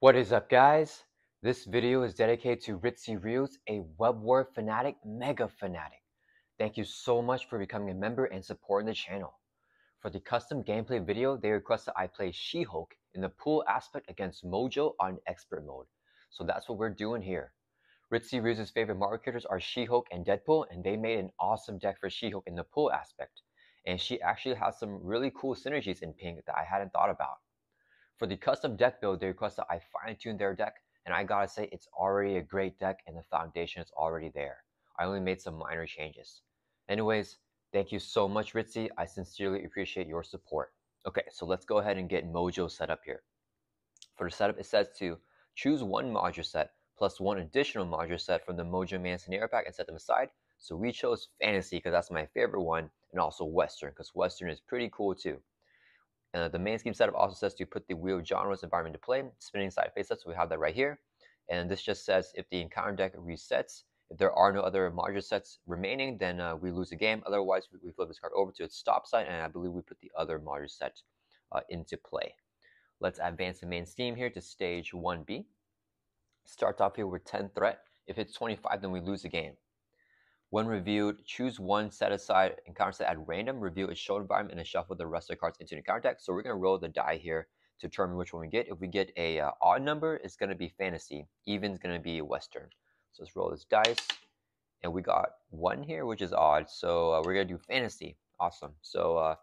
What is up guys? This video is dedicated to RitsyReelz, a Web-Warrior Fanatic, mega fanatic. Thank you so much for becoming a member and supporting the channel. For the custom gameplay video, they requested I play She-Hulk in the pool aspect against Mojo on expert mode. So that's what we're doing here. RitsyReelz' favorite Marvel characters are She-Hulk and Deadpool, and they made an awesome deck for She-Hulk in the pool aspect. And she actually has some really cool synergies in pink that I hadn't thought about. For the custom deck build, they requested I fine tune their deck, and I gotta say, it's already a great deck and the foundation is already there. I only made some minor changes. Anyways, thank you so much, Ritsy. I sincerely appreciate your support. Okay, so let's go ahead and get Mojo set up here. For the setup, it says to choose one module set plus one additional module set from the MojoMania scenario pack and set them aside. So we chose Fantasy because that's my favorite one, and also Western because Western is pretty cool too. Uh, the main scheme setup also says to put the wheel genres environment to play, spinning side face up, so we have that right here. And this just says if the encounter deck resets, if there are no other module sets remaining, then uh, we lose the game. Otherwise, we, flip this card over to its stop side, and I believe we put the other module set uh, into play. Let's advance the main scheme here to stage 1B. Starts off here with 10 threat. If it's 25, then we lose the game. When reviewed, choose one set aside encounter set at random, review its show environment, and shuffle the rest of the cards into the encounter deck. So we're going to roll the die here to determine which one we get. If we get a uh, odd number, it's going to be fantasy. Even is going to be western. So let's roll this dice. And we got one here, which is odd. So uh, we're going to do fantasy. Awesome. So uh,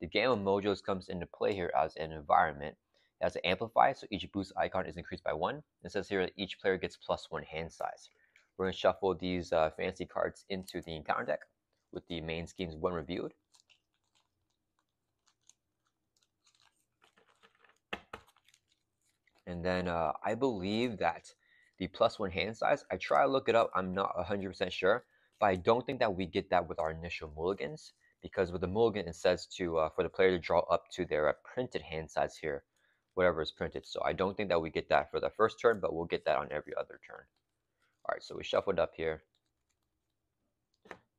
the game of mojos comes into play here as an environment. It has an amplify, so each boost icon is increased by one. It says here that each player gets plus one hand size. We're going to shuffle these uh, fancy cards into the encounter deck with the main schemes when reviewed. And then uh, I believe that the plus one hand size, I try to look it up. I'm not 100% sure, but I don't think that we get that with our initial mulligans because with the mulligan, it says to uh, for the player to draw up to their uh, printed hand size here, whatever is printed. So I don't think that we get that for the first turn, but we'll get that on every other turn. All right, so we shuffled up here.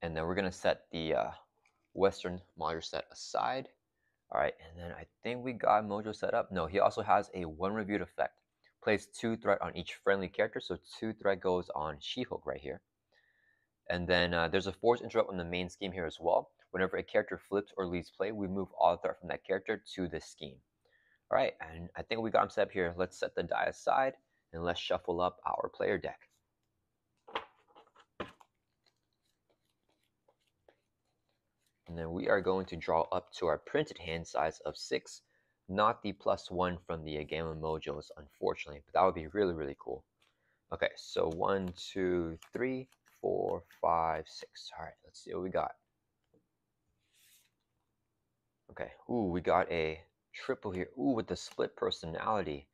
And then we're going to set the uh, Western module set aside. All right, and then I think we got Mojo set up. No, he also has a one reviewed effect. Plays two threat on each friendly character, so two threat goes on She-Hulk right here. And then uh, there's a force interrupt on the main scheme here as well. Whenever a character flips or leaves play, we move all threat from that character to this scheme. All right, and I think we got him set up here. Let's set the die aside and let's shuffle up our player deck. And then we are going to draw up to our printed hand size of 6, not the plus 1 from the Game of Mojos, unfortunately, but that would be really, really cool. Okay, so one, two, three, four, five, six. All right, let's see what we got. Okay, ooh, we got a triple here. Ooh, with the split personality.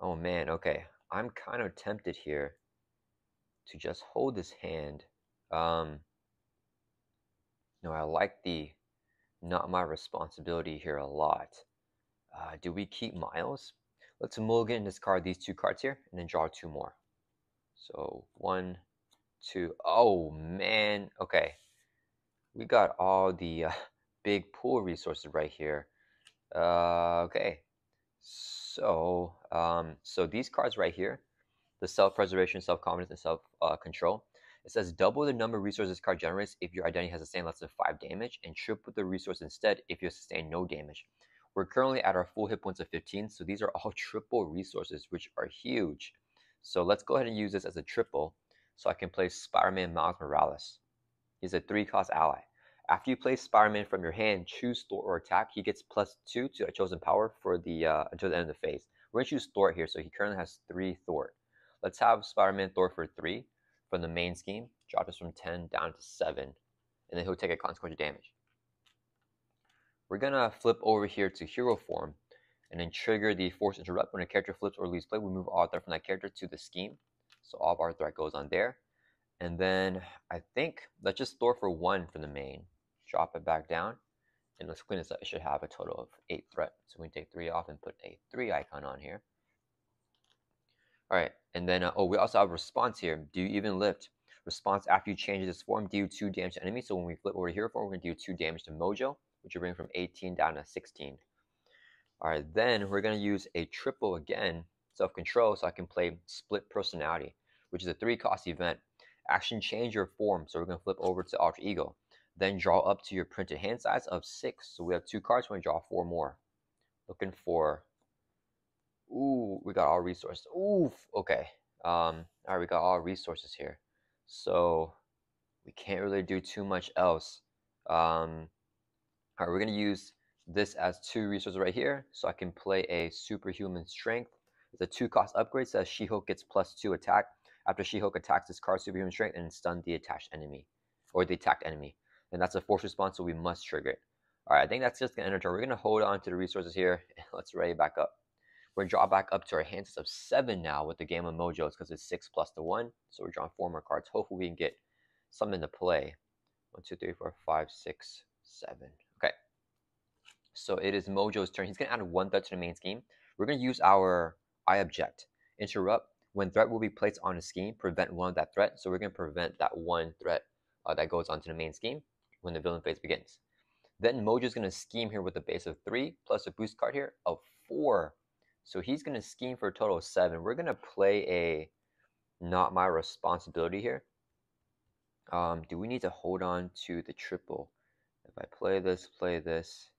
Oh man, okay. I'm kind of tempted here to just hold this hand. Um, no, I like the not my responsibility here a lot. Uh, do we keep Miles? Let's mulligan discard these two cards here and then draw two more. So one, two. Oh man, okay. We got all the uh, big pool resources right here. Uh, okay, so um, so these cards right here, the self-preservation, self-confidence, and self-control. It says double the number of resources card generates if your identity has sustained less than 5 damage, and triple the resource instead if you sustain no damage. We're currently at our full hit points of 15, so these are all triple resources, which are huge. So let's go ahead and use this as a triple, so I can play Spider-Man Miles Morales. He's a 3-cost ally. After you play Spider-Man from your hand, choose thwart or attack. He gets plus 2 to a chosen power for the uh, until the end of the phase. We're going to choose thwart here, so he currently has 3 thwart. Let's have Spider-Man thwart for 3 from the main scheme, drop this from 10 down to 7, and then he'll take a consequential damage. We're going to flip over here to hero form, and then trigger the force interrupt. When a character flips or leaves play, we move all threat from that character to the scheme. So all of our threat goes on there. And then I think let's just store for one from the main. Drop it back down. And let's clean this up. It should have a total of eight threat. So we take three off and put a three icon on here. All right, and then, uh, oh, we also have response here. Do you even lift? Response after you change this form, do 2 damage to enemy. So when we flip over here form, we're going to do 2 damage to Mojo, which will bring from 18 down to 16. All right, then we're going to use a triple again. self-control, so I can play split personality, which is a three cost event. Action change your form, so we're gonna flip over to alter ego. Then draw up to your printed hand size of six. So we have two cards, we're gonna draw four more. Looking for, ooh, we got all resources. Oof, okay. Um, all right, we got all resources here. So we can't really do too much else. Um, all right, we're gonna use this as two resources right here. So I can play a superhuman strength. It's a two cost upgrade, says She-Hulk gets plus two attack. After She-Hulk attacks this card superhuman strength and stun the attached enemy or the attacked enemy. And that's a force response, so we must trigger it. All right, I think that's just gonna enter. We're gonna hold on to the resources here. Let's ready back up. We're gonna draw back up to our hands of seven now with the game of mojos because it's six plus the one. So we're drawing four more cards. Hopefully we can get some into play. One, two, three, four, five, six, seven. Okay. So it is Mojo's turn. He's gonna add one threat to the main scheme. We're gonna use our I object. Interrupt. When threat will be placed on a scheme, prevent one of that threat. So we're gonna prevent that one threat uh, that goes onto the main scheme when the villain phase begins. Then Mojo's gonna scheme here with a base of three plus a boost card here of four. So he's gonna scheme for a total of seven. We're gonna play a not my responsibility here. Um, do we need to hold on to the triple? If I play this, play this.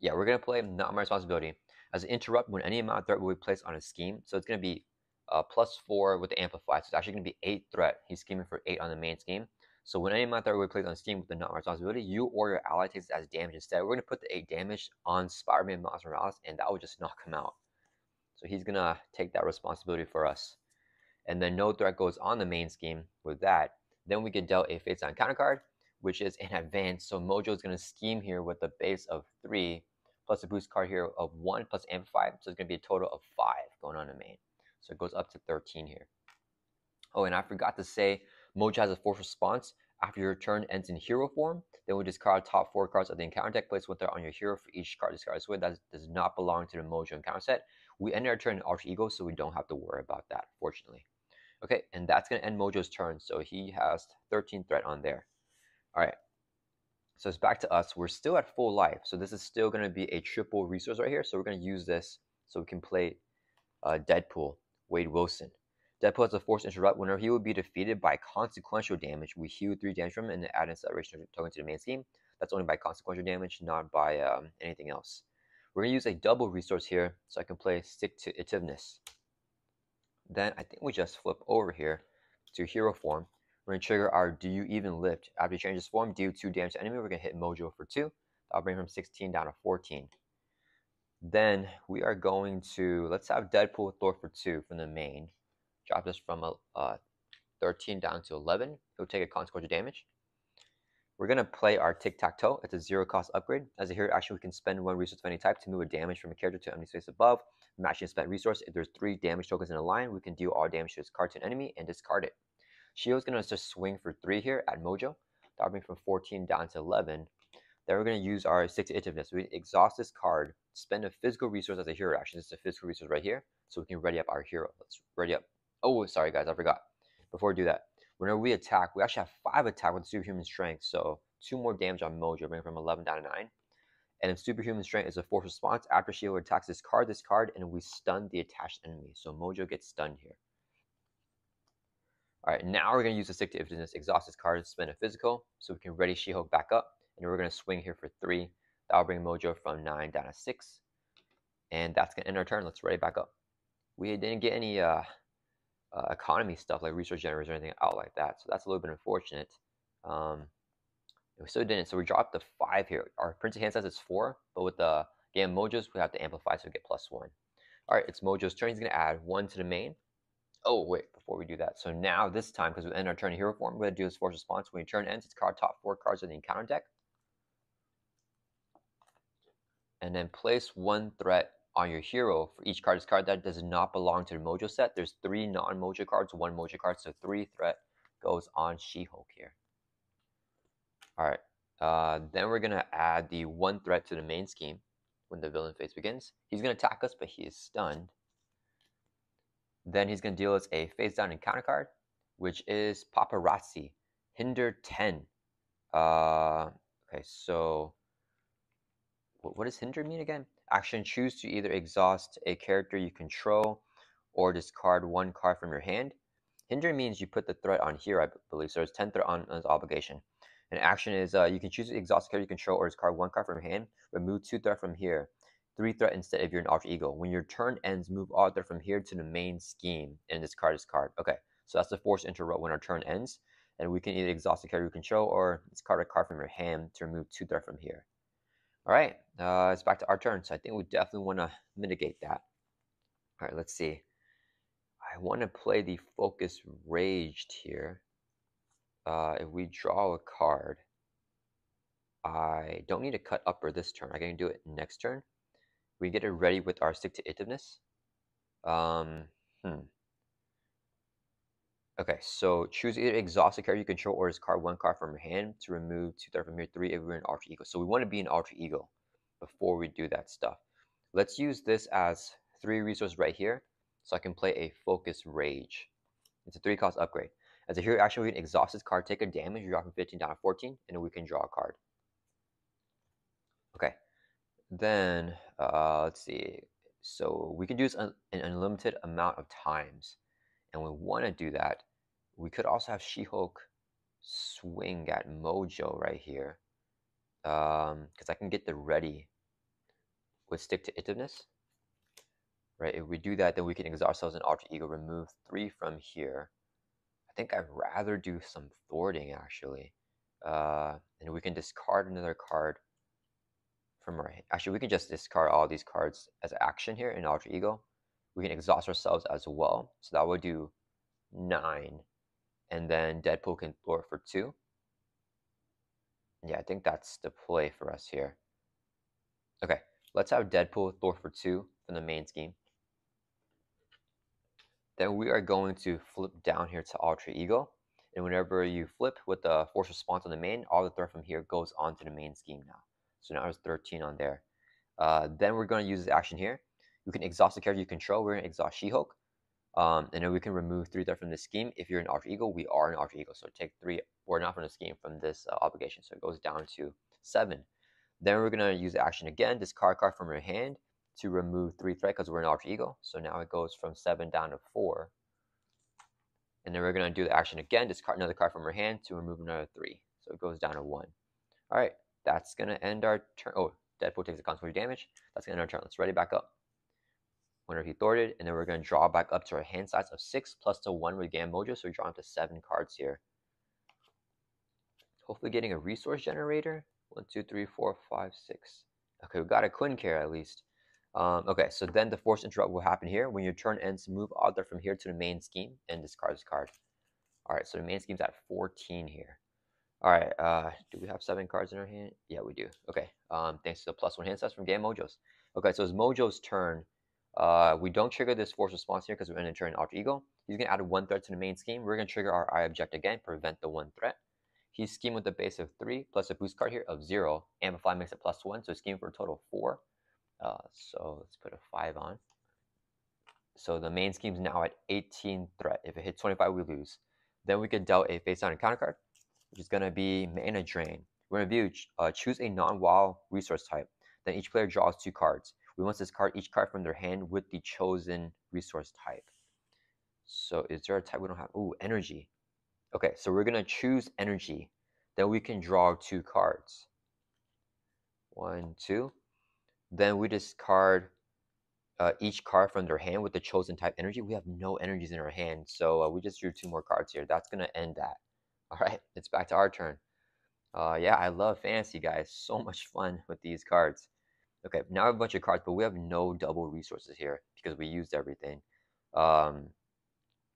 Yeah, we're gonna play not my responsibility. As an interrupt, when any amount of threat will be placed on a scheme, so it's gonna be uh, plus four with the amplify. So it's actually gonna be eight threat. He's scheming for eight on the main scheme. So when any amount that we place on Steam with the not responsibility, you or your ally takes it as damage instead. We're to put the 8 damage on Spider-Man Miles Morales, and that would just knock him out. So he's going to take that responsibility for us. And then no threat goes on the main scheme with that. Then we get dealt a face on counter card, which is in advance. So Mojo is going to scheme here with a base of 3 plus a boost card here of 1 plus amplify. So it's going to be a total of 5 going on the main. So it goes up to 13 here. Oh, and I forgot to say, Mojo has a force response. After your turn ends in hero form, then we discard top four cards of the encounter deck. Place one threat on your hero for each card discarded. So that does not belong to the Mojo encounter set. We end our turn in Alter Ego, so we don't have to worry about that, fortunately. Okay, and that's going to end Mojo's turn. So he has 13 threat on there. All right. So it's back to us. We're still at full life. So this is still going to be a triple resource right here. So we're going to use this so we can play uh, Deadpool, Wade Wilson. Deadpool has a force interrupt. Whenever he would be defeated by consequential damage, we heal 3 damage from and add an acceleration token to the main scheme. That's only by consequential damage, not by um, anything else. We're going to use a double resource here, so I can play Stick to Itiveness. Then I think we just flip over here to Hero form. We're going to trigger our Do You Even Lift. After he changes form, deal 2 damage to enemy. We're going to hit Mojo for 2. That'll bring from 16 down to 14. Then we are going to, let's have Deadpool thwart for 2 from the main drop this from a, uh, 13 down to 11. He'll take a consequential damage. We're going to play our Tic-Tac-Toe. It's a zero cost upgrade. As a hero action, we can spend one resource of any type to move a damage from a character to enemy space above, matching spent resource. If there's three damage tokens in a line, we can deal all damage to this card to an enemy and discard it. Shio's going to just swing for three here at Mojo. Bring from 14 down to 11. Then we're going to use our Stick to Itiveness. We exhaust this card, spend a physical resource as a hero action. This is a physical resource right here, so we can ready up our hero. Let's ready up Oh, sorry guys, I forgot. Before we do that, whenever we attack, we actually have five attack with superhuman strength, so two more damage on Mojo, bringing from 11 down to 9. And if superhuman strength is a force response, after Shield attacks this card, this card, and we stun the attached enemy. So Mojo gets stunned here. Alright, now we're going to use the Stick to Itiveness, exhaust this card, spend a physical, so we can ready She-Hulk back up. And we're going to swing here for 3. That'll bring Mojo from 9 down to 6. And that's going to end our turn. Let's ready back up. We didn't get any uh, uh, economy stuff like resource generators or anything out like that. So that's a little bit unfortunate. Um, we still didn't. So we dropped the five here. Our printed hand says it's four, but with the game Mojos, we have to amplify so we get plus one. All right, it's Mojo's turn. He's going to add one to the main. Oh, wait, before we do that. So now this time, because we end our turn in hero form, we're going to do this force response. When your turn ends, it's card top four cards in the encounter deck. And then place one threat on your hero for each card discard that does not belong to the Mojo set. There's three non-Mojo cards, one Mojo card, so three threat goes on She-Hulk here. All right, uh, then we're gonna add the one threat to the main scheme when the villain phase begins. He's gonna attack us, but he is stunned. Then he's gonna deal us a face down encounter card, which is Paparazzi, Hinder 10. Uh, okay, so what does Hinder mean again? Action choose to either exhaust a character you control or discard one card from your hand. Hinder means you put the threat on here, I believe. So it's 10 threat on, on obligation. And action is uh, you can choose to exhaust a character you control or discard one card from your hand. Remove two threat from here. Three threat instead if you're an alter ego. When your turn ends, move all threat from here to the main scheme and discard this card. Okay, so that's the force interrupt when our turn ends. And we can either exhaust a character you control or discard a card from your hand to remove two threat from here. All right, uh, it's back to our turn. So I think we definitely want to mitigate that. All right, let's see. I want to play the Focused Rage here. Uh, if we draw a card, I don't need to cut upper this turn. I can do it next turn. We get it ready with our Stick to Itiveness. Um, hmm. Okay, so choose either exhaust a character you control or discard one card from your hand to remove two third from your three if we're an alter ego. So we want to be an alter ego before we do that stuff. Let's use this as three resources right here so I can play a Focus Rage. It's a three cost upgrade. As a hero action, we can exhaust this card, take a damage, drop from 15 down to 14, and then we can draw a card. Okay, then uh, let's see. So we can do this an unlimited amount of times, and we want to do that. We could also have She-Hulk swing at Mojo right here, because um, I can get the ready with stick to itiveness right? If we do that, then we can exhaust ourselves in alter ego, remove three from here. I think I'd rather do some thwarting actually. Uh, and we can discard another card from our, actually we can just discard all these cards as action here in alter ego. We can exhaust ourselves as well. So that would do nine. And then Deadpool can thwart for two. Yeah, I think that's the play for us here. Okay, let's have Deadpool thwart for two from the main scheme then we are going to flip down here to alter ego. And whenever you flip with the force response on the main, all the threat from here goes onto the main scheme now. So now there's 13 on there. Uh, then we're going to use this action here. You can exhaust the character you control. We're going to exhaust She-Hulk. Um, and then we can remove three threat from the scheme. If you're an alter ego, we are an alter ego. So take three, we're not from the scheme from this uh, obligation. So it goes down to seven. Then we're going to use action again, discard card from your hand to remove three threat because we're an alter ego. So now it goes from seven down to four. And then we're going to do the action again, discard another card from our hand to remove another three. So it goes down to one. All right, that's going to end our turn. Oh, Deadpool takes a consequence damage. That's going to end our turn. Let's ready back up. Whenever he thwarted, and then we're going to draw back up to our hand size of six plus the one with Gam Mojo. So we're drawing to seven cards here. Hopefully getting a resource generator. One, two, three, four, five, six. Okay, we got a Quincarrier at least. Um, okay, so then the force interrupt will happen here. When your turn ends, move Other from here to the main scheme and discard this card. All right, so the main scheme's at 14 here. All right, uh, do we have seven cards in our hand? Yeah, we do. Okay, um, thanks to the plus one hand size from Game Mojos. Okay, so it's Mojo's turn. Uh, we don't trigger this force response here because we're in a turn Alter Ego. He's going to add one threat to the main scheme. We're going to trigger our I Object again, prevent the one threat. He's scheme with a base of three plus a boost card here of zero. Amplify makes it plus one, so scheme for a total of four. Uh, so let's put a 5 on. So the main scheme is now at 18 threat. If it hits 25, we lose. Then we could dealt a face down encounter card, which is going to be mana drain. We're going to view, uh, choose a non-WoW resource type. Then each player draws two cards. We want this card, each card from their hand with the chosen resource type. So is there a type we don't have? Ooh, energy. Okay, so we're to choose energy. Then we can draw two cards. One, two. Then we discard uh, each card from their hand with the chosen type energy. We have no energies in our hand, so uh, we just drew two more cards here. That's to end that. All right, it's back to our turn. Uh, yeah, I love fantasy, guys. So much fun with these cards. Okay, now I have a bunch of cards, but we have no double resources here because we used everything. Um,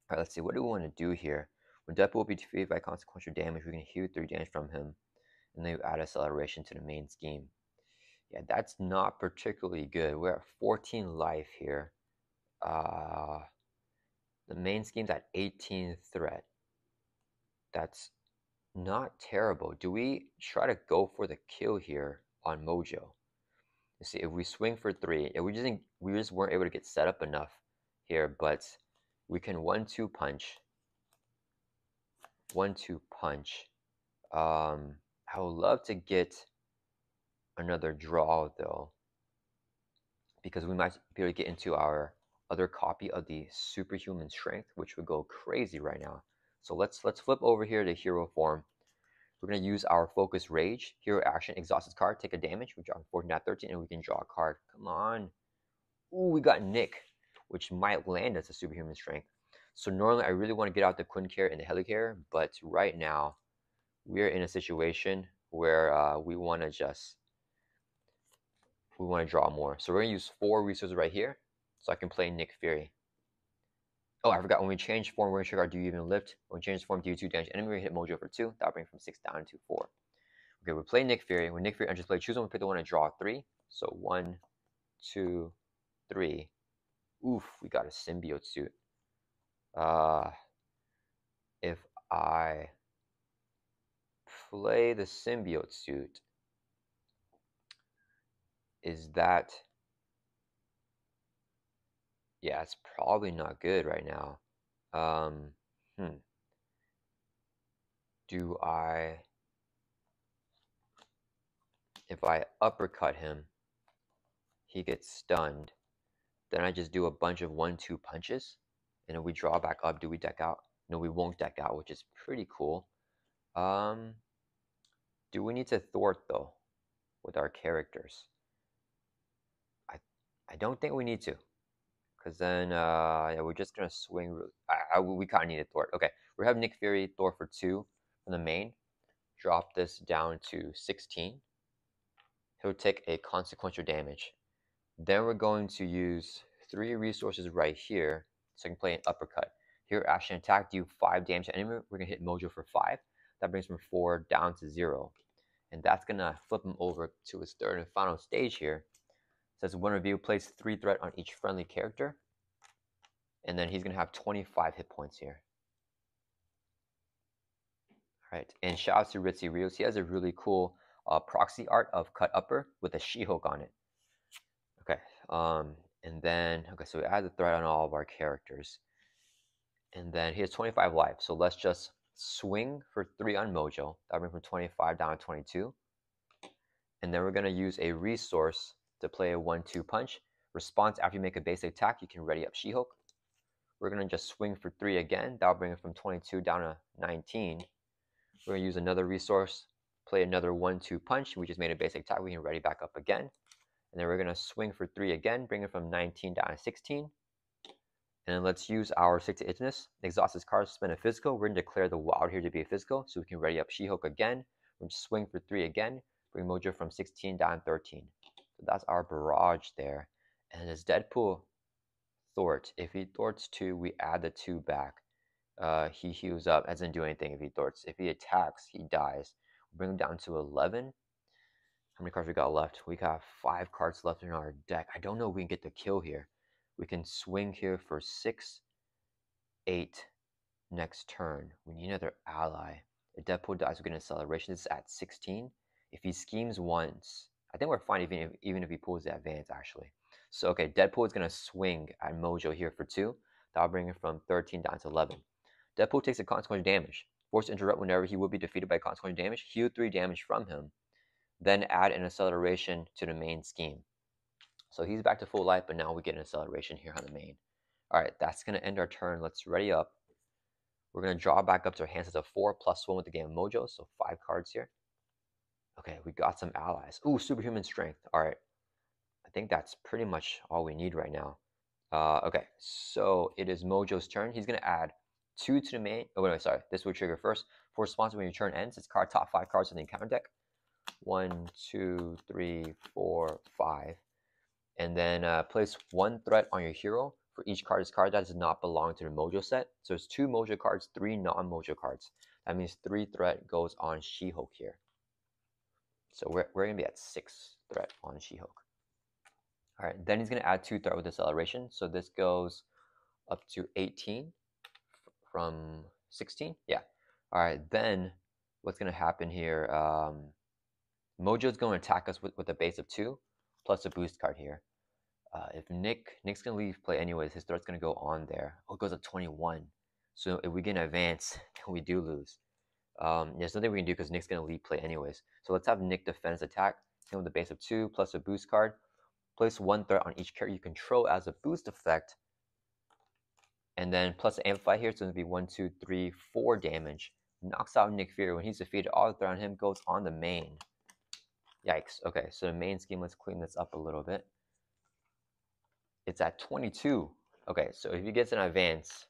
all right, let's see. What do we want to do here? When Deadpool will be defeated by consequential damage, we can heal 3 damage from him. And then you add acceleration to the main scheme. Yeah, that's not particularly good. We're at 14 life here. Uh, the main scheme's at 18 threat. That's not terrible. Do we try to go for the kill here on Mojo? You see, if we swing for three, we just we just weren't able to get set up enough here, but we can one-two punch. One-two punch. Um, I would love to get another draw though. because we might be able to get into our other copy of the superhuman strength, which would go crazy right now. So let's let's flip over here to hero form. We're gonna use our focus rage, hero action, exhaust card, take a damage, we draw 14 at 13, and we can draw a card. Come on. Ooh, we got Nick, which might land us a superhuman strength. So normally I really want to get out the Quincarrier and the Helicarrier, but right now we're in a situation where uh, we want to just we want to draw more. So we're going to use four resources right here so I can play Nick Fury. Oh, I forgot, when we change form, we're going to check our do you even lift. When we change form, do you 2 damage enemy, we hit Mojo for 2. That'll bring from 6 down to 4. Okay, we play Nick Fury. When Nick Fury enters play, choose one, pick the one to draw 3. So 1, 2, 3. Oof, we got a symbiote suit. Uh, if I play the symbiote suit, is that yeah, it's probably not good right now. Um, hmm. Do I if I uppercut him, he gets stunned. Then I just do a bunch of one-two punches. And if we draw back up, do we deck out? No, we won't deck out, which is pretty cool. Um, do we need to thwart though with our characters? I I don't think we need to, because then uh, yeah, we're just gonna swing. I, I, we kind of need a thwart. Okay, we have Nick Fury thwart for two from the main. Drop this down to 16. He'll take a consequential damage. Then we're going to use three resources right here so I can play an uppercut. Here, action attack, do 5 damage to enemy. We're going to hit Mojo for 5. That brings from 4 down to 0. And that's going to flip him over to his third and final stage here. Says, one you place 3 threat on each friendly character. And then he's going to have 25 hit points here. Alright, and shout out to Ritzy Rios. He has a really cool uh, proxy art of Cut Upper with a She-Hulk on it. Okay, um, and then, okay, so we add the threat on all of our characters. And then he has 25 life. So let's just swing for 3 on Mojo. That brings from 25 down to 22. And then we're going to use a resource to play a 1-2 punch. Response after you make a basic attack, you can ready up She-Hulk. We're going to just swing for 3 again. That'll bring it from 22 down to 19. We're going to use another resource, play another 1-2 punch. We just made a basic attack. We can ready back up again. And then we're going to swing for 3 again, bring it from 19 down to 16. And then let's use our 6 to Itness. Exhaust this card, spend a physical. We're going to declare the wild here to be a physical, so we can ready up She-Hulk again. We're going to swing for 3 again, bring Mojo from 16 down to 13. So that's our barrage there. And his Deadpool Thwart. If he thwarts 2, we add the 2 back. Uh, he heals up, doesn't do anything if he thwarts. If he attacks, he dies. bring him down to 11. How many cards we got left? We got five cards left in our deck. I don't know if we can get the kill here. We can swing here for six, eight next turn. We need another ally. If Deadpool dies, we get an acceleration. This is at 16. If he schemes once, I think we're fine even if, even if he pulls the advance, actually. So, okay, Deadpool is going to swing at Mojo here for 2. That'll bring it from 13 down to 11. Deadpool takes a consequential damage. Forced to interrupt whenever he will be defeated by consequential damage. Heal 3 damage from him then add an acceleration to the main scheme. So he's back to full life, but now we get an acceleration here on the main. All right, that's going to end our turn. Let's ready up. We're going to draw back up to our hands a 4 plus 1 with the game Mojo, so 5 cards here. Okay, we got some allies. Ooh, superhuman strength. All right. I think that's pretty much all we need right now. Uh, okay, so it is Mojo's turn. He's going to add 2 to the main. Oh, wait, sorry. This will trigger first. For response when your turn ends, it's card top 5 cards in the encounter deck one, two, three, four, five. And then uh, place one threat on your hero for each card. This card that does not belong to the Mojo set. So it's two Mojo cards, three non-Mojo cards. That means three threat goes on She-Hulk here. So we're, we're going to be at six threat on She-Hulk. All right, then he's going to add two threat with acceleration. So this goes up to 18 from 16. Yeah. All right, then what's going to happen here? Um, Mojo's going to attack us with, with a base of 2, plus a boost card here. Uh, if Nick, Nick's going to leave play anyways, his threat's going to go on there. Oh, it goes up 21. So if we get an advance, we do lose. Um, there's nothing we can do because Nick's going to lead play anyways. So let's have Nick defend his attack. Him with a base of 2, plus a boost card. Place one threat on each character you control as a boost effect. And then plus amplify here, so it's going to be one, two, three, four damage. Knocks out Nick Fury. When he's defeated, all the threat on him goes on the main. Yikes. Okay, so the main scheme, let's clean this up a little bit. It's at 22. Okay, so if he gets an advance,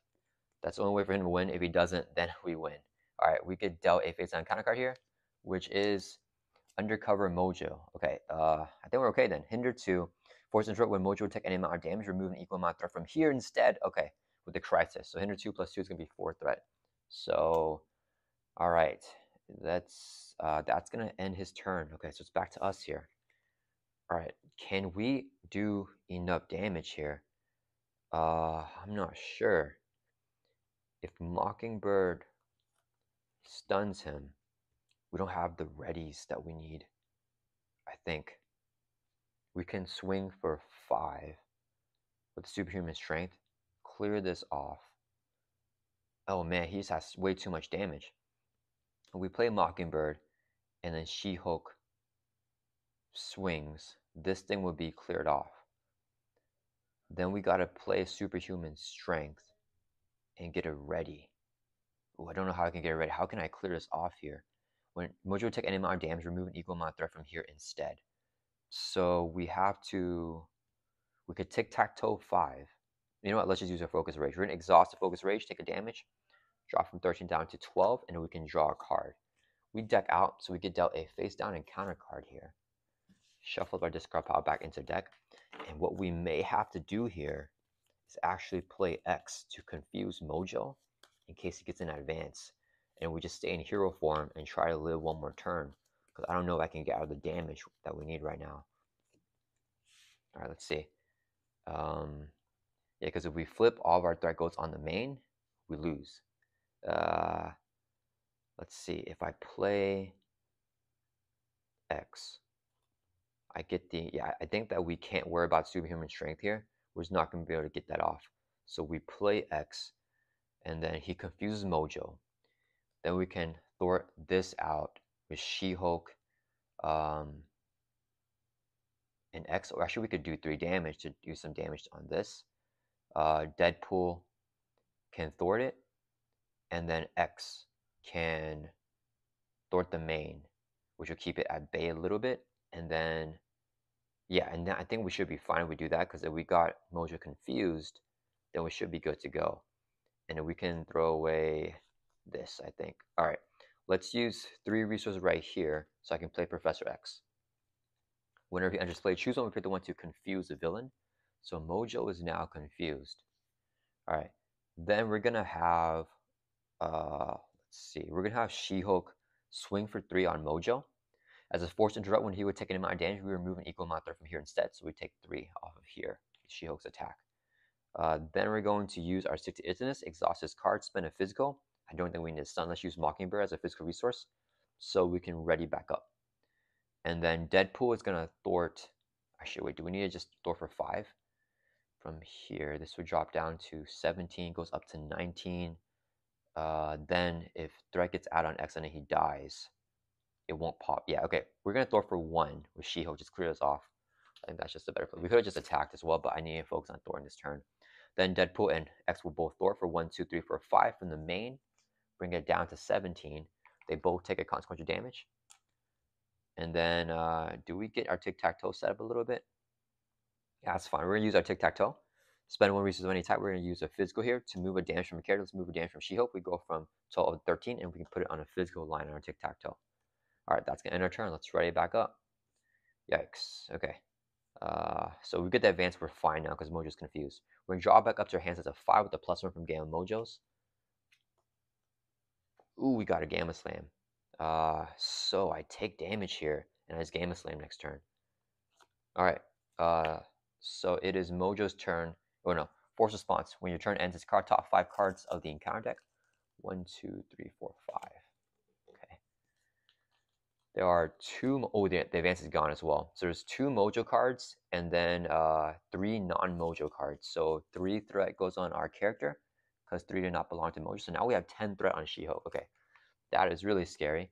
that's the only way for him to win. If he doesn't, then we win. All right, we could dealt a face on counter card here, which is Undercover Mojo. Okay, uh, I think we're okay then. Hinder 2. Force interrupt when Mojo take any amount of damage, remove an equal amount of threat from here instead. Okay, with the Crisis. So Hinder 2 plus 2 is going to be 4 threat. So, all right, that's, uh, that's going to end his turn. Okay, so it's back to us here. All right, can we do enough damage here? Uh, I'm not sure. If Mockingbird stuns him, we don't have the readies that we need. I think we can swing for five with superhuman strength, clear this off. Oh man, he just has way too much damage. We play Mockingbird, and then She Hulk swings. This thing would be cleared off. Then we gotta play superhuman strength and get it ready. Oh, I don't know how I can get it ready. How can I clear this off here? When Mojo take any amount damage, remove an equal amount of threat from here instead. So we have to, we could tic-tac-toe five. You know what, let's just use a focus rage. We're gonna exhaust the focus rage, take a damage, drop from 13 down to 12, and we can draw a card. We deck out, so we get dealt a face down and counter card here. Shuffle our discard pile back into deck. And what we may have to do here is actually play X to confuse Mojo in case he gets an advance and we just stay in hero form and try to live one more turn. Because I don't know if I can get out of the damage that we need right now. Alright, let's see. Um, yeah, because if we flip all of our threat goes on the main, we lose. Uh, let's see. If I play X, I get the... Yeah, I think that we can't worry about superhuman strength here. We're just not going to be able to get that off. So we play X, and then he confuses Mojo. Then we can sort this out with She-Hulk um, and X. Or actually, we could do three damage to do some damage on this. Uh, Deadpool can thwart it, and then X can thwart the main, which will keep it at bay a little bit. And then, yeah, and then I think we should be fine if we do that because if we got Mojo confused, then we should be good to go. And we can throw away this, I think. All right, let's use three resources right here so I can play Professor X. Whenever he enters play, choose one. Pick the one to confuse the villain. So Mojo is now confused. All right, then we're gonna have, uh, let's see, we're gonna have She-Hulk swing for three on Mojo. As a force interrupt, when he would take an amount of damage, we remove an equal amount there from here instead. So we take three off of here, She-Hulk's attack. Uh, then we're going to use our stick to Itness, exhaust his card, spend a physical, I don't think we need a stun. Let's use Mockingbird as a physical resource so we can ready back up. And then Deadpool is going to thwart. Actually, wait, do we need to just thwart for 5? From here, this would drop down to 17, goes up to 19. Uh, then if threat gets out on X and he dies, it won't pop. Yeah, okay. We're going to thwart for 1 with She-Hulk. Just clear this off. I think that's just a better play. We could have just attacked as well, but I need to focus on thwart in this turn. Then Deadpool and X will both thwart for 1, 2, 3, 4, 5 from the main bring it down to 17. They both take a consequential damage. And then, uh, do we get our tic-tac-toe set up a little bit? Yeah, that's fine. We're going to use our tic-tac-toe. Spend one resource of any type. We're going to use a physical here to move a damage from a character. Let's move a damage from She-Hulk. We go from 12 to 13, and we can put it on a physical line on our tic-tac-toe. All right, that's going to end our turn. Let's ready back up. Yikes. Okay. Uh, so we get the advance. We're fine now because Mojo's confused. We're going to draw back up to our hands as a 5 with the plus 1 from Game of Mojos. Ooh, we got a Gamma Slam. Uh, so I take damage here, and I just Gamma Slam next turn. Alright, uh, so it is Mojo's turn. Oh no, Force Response. When your turn ends, it's card top five cards of the encounter deck. One, two, three, four, five. There are two, oh, the, the advance is gone as well. So there's two Mojo cards, and then uh, three non-Mojo cards. So three threat goes on our character, because 3 did not belong to Mojo. So now we have 10 threat on She-Hulk. Okay, that is really scary.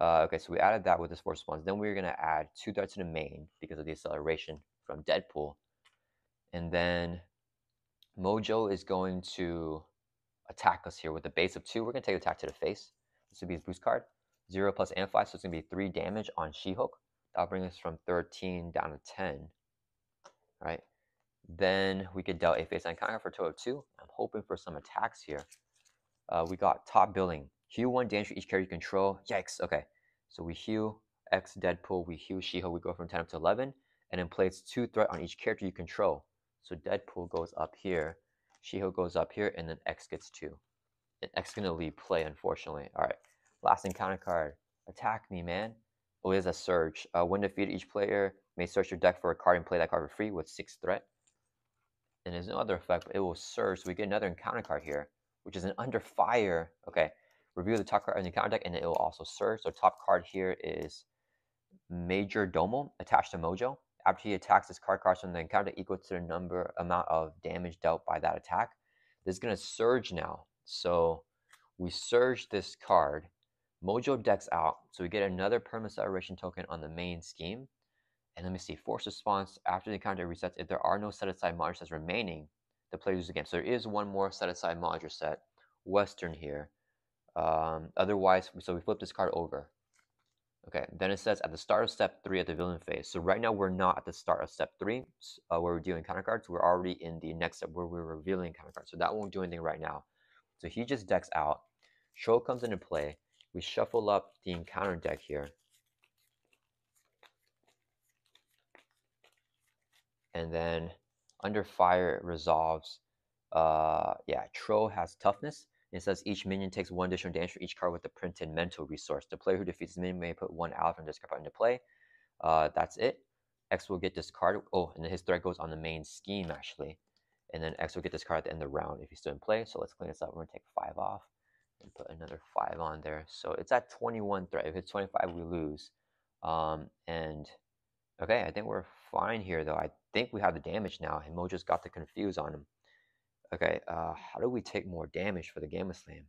Uh, okay, so we added that with this force response. Then we're going to add 2 threats to the main because of the acceleration from Deadpool. And then Mojo is going to attack us here with a base of 2. We're going to take attack to the face. This would be his boost card. 0 plus Amplify, so it's going to be 3 damage on She-Hulk. That'll bring us from 13 down to 10. Right? Then we could deal a face encounter for a total of 2. I'm hoping for some attacks here. Uh, we got top billing. Heal 1 damage for each character you control. Yikes. Okay. So we heal X Deadpool, we heal She-Hulk, we go from 10 up to 11. And then place 2 threat on each character you control. So Deadpool goes up here, She-Hulk goes up here, and then X gets 2. And X is going to leave play, unfortunately. All right. Last encounter card. Attack me, man. Oh, it is a Surge. Uh, when defeated, each player may search your deck for a card and play that card for free with 6 threat. And there's no other effect, but it will surge. So we get another encounter card here, which is an under fire. Okay, review the top card in the encounter deck, and it will also surge. So top card here is Major Domo, attached to Mojo. After he attacks, this card cards from the encounter equal to the number amount of damage dealt by that attack. This is going to surge now. So we surge this card. Mojo decks out, so we get another permanent acceleration token on the main scheme. And let me see, force response after the encounter resets. If there are no set aside module sets remaining, the player loses the game. So there is one more set aside module set, Western here. Um, otherwise, so we flip this card over. Okay, then it says at the start of step three at the villain phase. So right now we're not at the start of step three uh, where we're dealing counter cards. We're already in the next step where we're revealing counter cards. So that won't do anything right now. So he just decks out. Show comes into play. We shuffle up the encounter deck here. and then under fire it resolves. Uh, yeah, Tro has toughness. It says each minion takes one additional damage for each card with the printed mental resource. The player who defeats the minion may put one out from this card into play. Uh, that's it. X will get this card. Oh, and then his threat goes on the main scheme actually. And then X will get this card at the end of the round if he's still in play. So let's clean this up. We're gonna take five off and put another five on there. So it's at 21 threat. If it's 25, we lose. Um, and okay, I think we're fine here though. I think we have the damage now. Himo just got the confuse on him. Okay, uh, how do we take more damage for the Gamma Slam?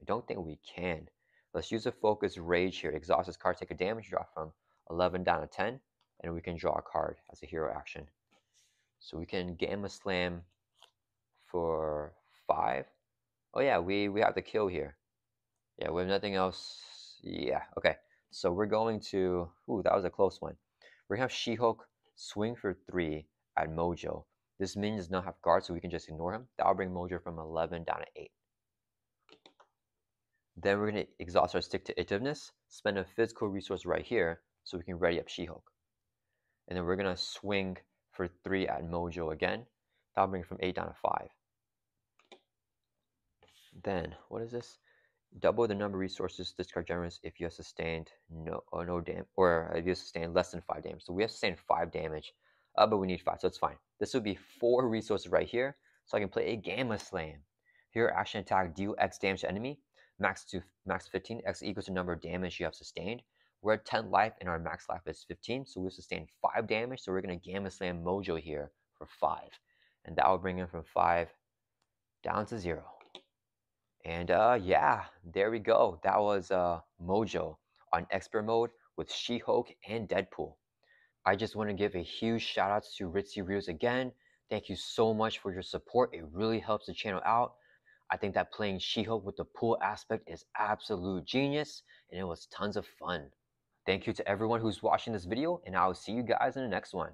I don't think we can. Let's use a Focus Rage here. Exhaust this card, take a damage drop from 11 down to 10, and we can draw a card as a hero action. So we can Gamma Slam for 5. Oh yeah, we, we have the kill here. Yeah, we have nothing else. Yeah, okay. So we're going to... Ooh, that was a close one. We're to have She-Hulk swing for 3 at Mojo. This minion does not have guard, so we can just ignore him. That'll bring Mojo from 11 down to 8. Then we're going to exhaust our stick to itiveness, spend a physical resource right here so we can ready up She-Hulk. And then we're going to swing for 3 at Mojo again. That'll bring from 8 down to 5. Then, what is this? Double the number of resources discard generous if you have sustained no or no damage, or if you sustained less than 5 damage. So we have sustained 5 damage uh, but we need five, so it's fine. This would be four resources right here, so I can play a Gamma Slam. Here, action attack, deal X damage to enemy, max to max 15, X equals the number of damage you have sustained. We're at 10 life, and our max life is 15, so we've sustained 5 damage, so we're going to Gamma Slam Mojo here for 5. And that will bring him from 5 down to 0. And uh, yeah, there we go. That was uh, Mojo on expert mode with She-Hulk and Deadpool. I just want to give a huge shout out to RitsyReelz again. Thank you so much for your support. It really helps the channel out. I think that playing She-Hulk with the pool aspect is absolute genius and it was tons of fun. Thank you to everyone who's watching this video and I will see you guys in the next one.